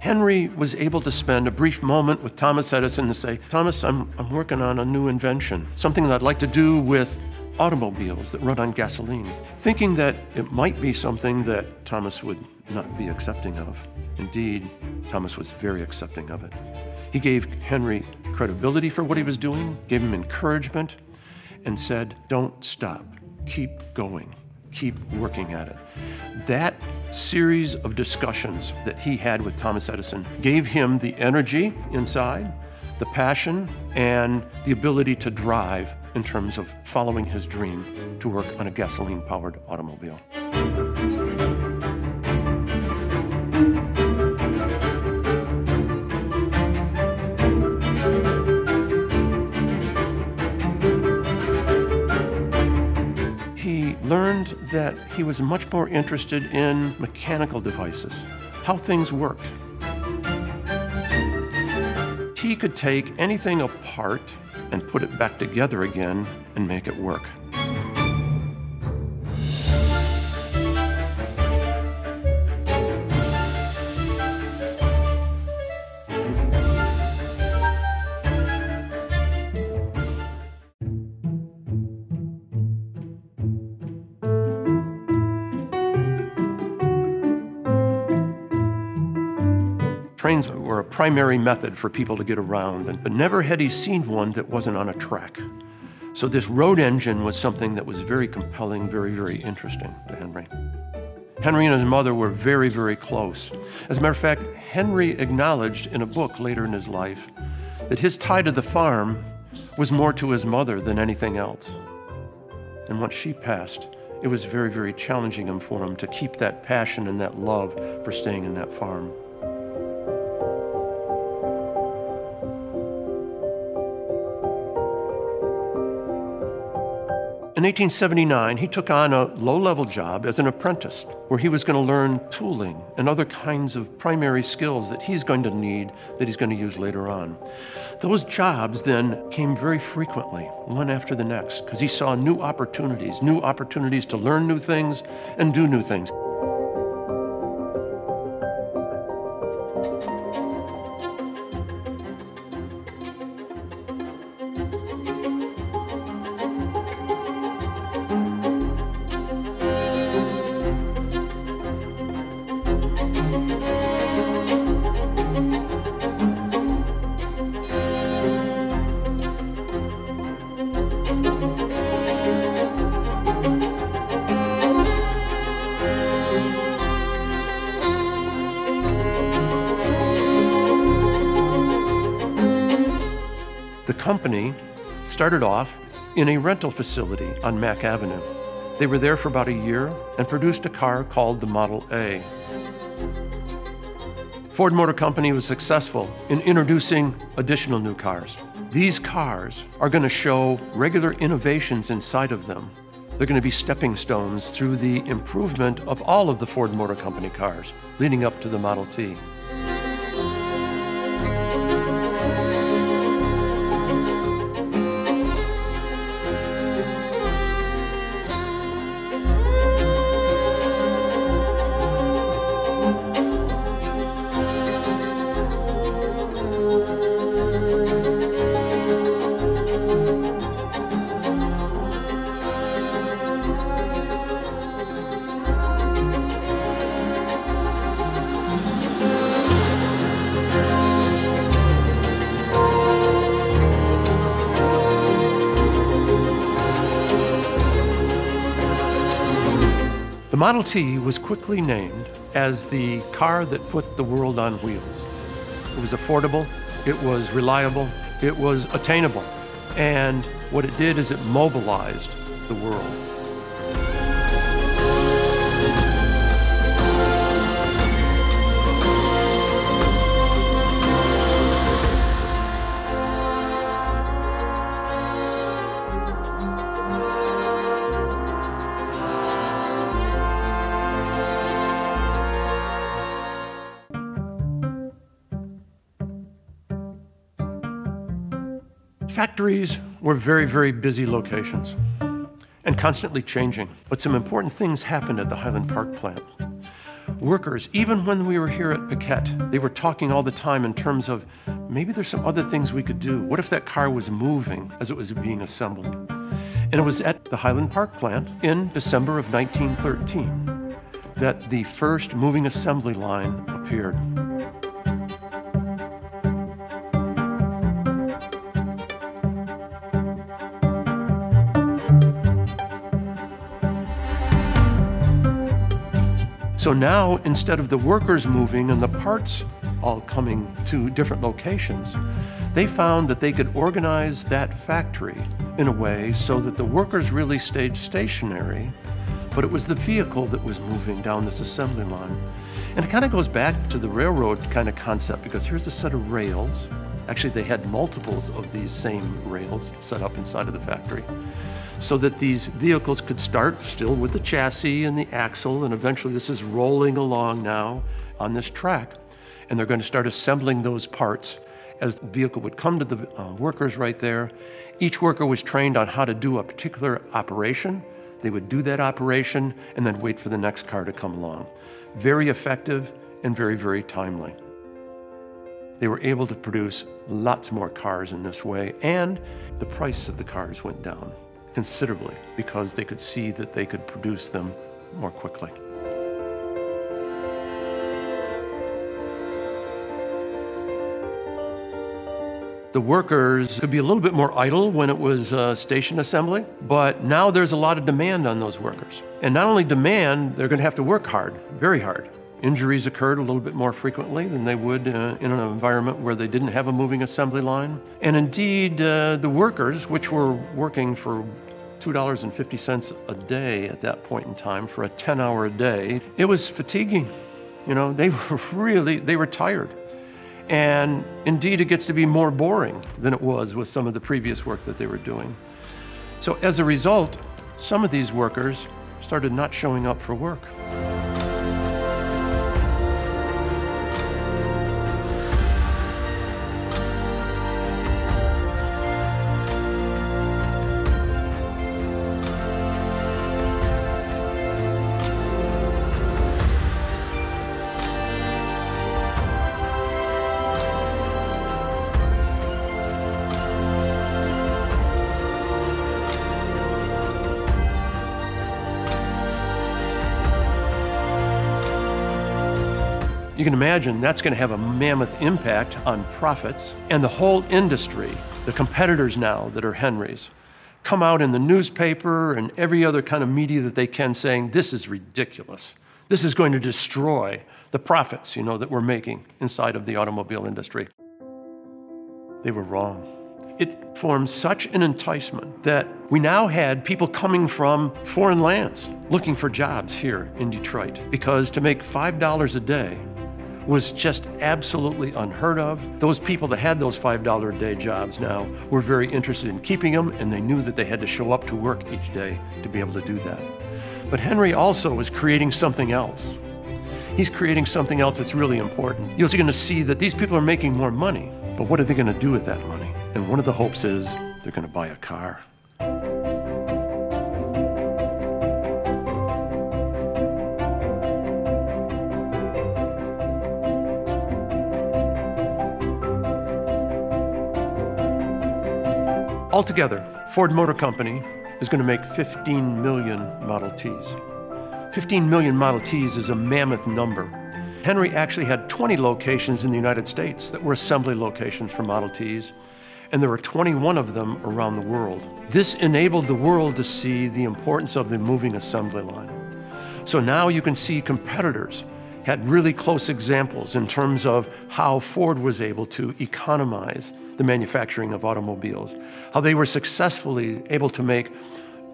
Henry was able to spend a brief moment with Thomas Edison to say, Thomas, I'm, I'm working on a new invention, something that I'd like to do with automobiles that run on gasoline, thinking that it might be something that Thomas would not be accepting of. Indeed, Thomas was very accepting of it. He gave Henry credibility for what he was doing, gave him encouragement, and said, Don't stop, keep going, keep working at it. That series of discussions that he had with Thomas Edison gave him the energy inside, the passion, and the ability to drive in terms of following his dream to work on a gasoline powered automobile. He was much more interested in mechanical devices, how things worked. He could take anything apart and put it back together again and make it work. Trains were a primary method for people to get around, but never had he seen one that wasn't on a track. So this road engine was something that was very compelling, very, very interesting to Henry. Henry and his mother were very, very close. As a matter of fact, Henry acknowledged in a book later in his life that his tie to the farm was more to his mother than anything else. And once she passed, it was very, very challenging for him to keep that passion and that love for staying in that farm. In 1879, he took on a low level job as an apprentice where he was going to learn tooling and other kinds of primary skills that he's going to need that he's going to use later on. Those jobs then came very frequently, one after the next, because he saw new opportunities, new opportunities to learn new things and do new things. Company started off in a rental facility on Mack Avenue. They were there for about a year and produced a car called the Model A. Ford Motor Company was successful in introducing additional new cars. These cars are going to show regular innovations inside of them. They're going to be stepping stones through the improvement of all of the Ford Motor Company cars leading up to the Model T. The Model T was quickly named as the car that put the world on wheels. It was affordable, it was reliable, it was attainable, and what it did is it mobilized the world. Factories were very, very busy locations and constantly changing. But some important things happened at the Highland Park plant. workers, even when we were here at Piquette, they were talking all the time in terms of maybe there's some other things we could do. What if that car was moving as it was being assembled? And it was at the Highland Park plant in December of 1913 that the first moving assembly line appeared. So now, instead of the workers moving and the parts all coming to different locations, they found that they could organize that factory in a way so that the workers really stayed stationary, but it was the vehicle that was moving down this assembly line. And it kind of goes back to the railroad kind of concept because here's a set of rails. Actually, they had multiples of these same rails set up inside of the factory so that these vehicles could start still with the chassis and the axle, and eventually this is rolling along now on this track. And they're going to start assembling those parts as the vehicle would come to the uh, workers right there. Each worker was trained on how to do a particular operation. They would do that operation and then wait for the next car to come along. Very effective and very, very timely. They were able to produce lots more cars in this way, and the price of the cars went down considerably because they could see that they could produce them more quickly. The workers could be a little bit more idle when it was uh, station assembly, but now there's a lot of demand on those workers. And not only demand, they're going to have to work hard, very hard. Injuries occurred a little bit more frequently than they would uh, in an environment where they didn't have a moving assembly line. And indeed, uh, the workers, which were working for $2.50 a day at that point in time for a 10 hour a day. It was fatiguing. You know, they were really, they were tired. And indeed, it gets to be more boring than it was with some of the previous work that they were doing. So as a result, some of these workers started not showing up for work. Can imagine that's going to have a mammoth impact on profits. And the whole industry, the competitors now that are Henry's, come out in the newspaper and every other kind of media that they can saying, this is ridiculous. This is going to destroy the profits, you know, that we're making inside of the automobile industry. They were wrong. It formed such an enticement that we now had people coming from foreign lands looking for jobs here in Detroit because to make $5 a day was just absolutely unheard of. Those people that had those $5 a day jobs now were very interested in keeping them, and they knew that they had to show up to work each day to be able to do that. But Henry also was creating something else. He's creating something else that's really important. You're also going to see that these people are making more money, but what are they going to do with that money? And one of the hopes is they're going to buy a car. Altogether, Ford Motor Company is going to make 15 million Model Ts. 15 million Model Ts is a mammoth number. Henry actually had 20 locations in the United States that were assembly locations for Model Ts, and there were 21 of them around the world. This enabled the world to see the importance of the moving assembly line. So now you can see competitors had really close examples in terms of how Ford was able to economize the manufacturing of automobiles, how they were successfully able to make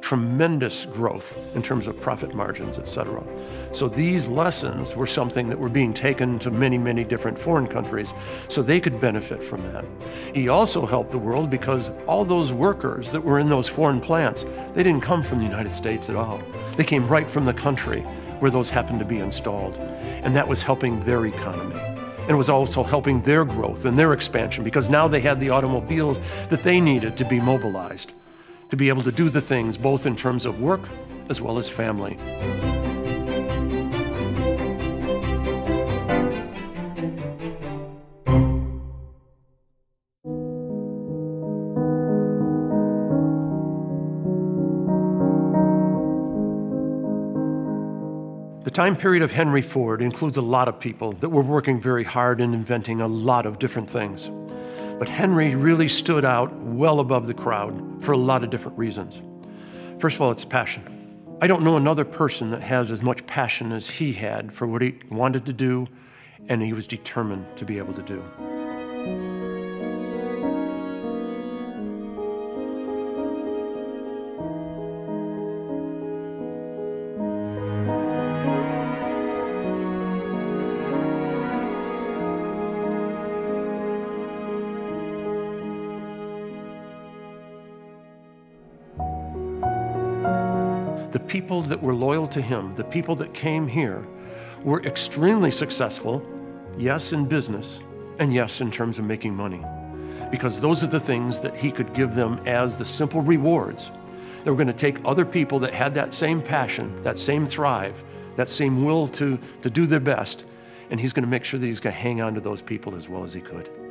tremendous growth in terms of profit margins, et cetera. So these lessons were something that were being taken to many, many different foreign countries so they could benefit from that. He also helped the world because all those workers that were in those foreign plants, they didn't come from the United States at all. They came right from the country where those happened to be installed. And that was helping their economy and it was also helping their growth and their expansion because now they had the automobiles that they needed to be mobilized, to be able to do the things, both in terms of work as well as family. The time period of Henry Ford includes a lot of people that were working very hard and inventing a lot of different things. But Henry really stood out well above the crowd for a lot of different reasons. First of all, it's passion. I don't know another person that has as much passion as he had for what he wanted to do and he was determined to be able to do. The people that were loyal to him, the people that came here, were extremely successful, yes, in business, and yes, in terms of making money. Because those are the things that he could give them as the simple rewards. They were going to take other people that had that same passion, that same thrive, that same will to, to do their best, and he's going to make sure that he's going to hang on to those people as well as he could.